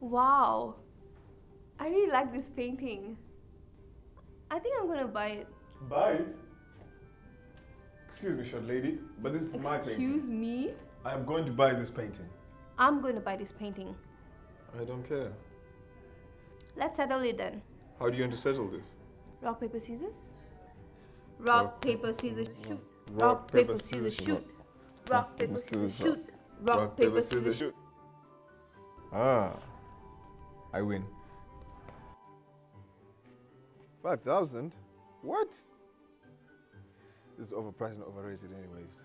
Wow. I really like this painting. I think I'm gonna buy it. Buy it? Excuse me, short lady, but this is my painting. Excuse me? I am going to buy this painting. I'm going to buy this painting. I don't care. Let's settle it then. How do you want to settle this? Rock, paper, scissors? Rock, paper, scissors, shoot. Rock, paper, scissors, shoot. Rock, paper, scissors, shoot. Rock, paper, scissors, shoot. Ah, I win. 5,000? What? This is overpriced and overrated anyways.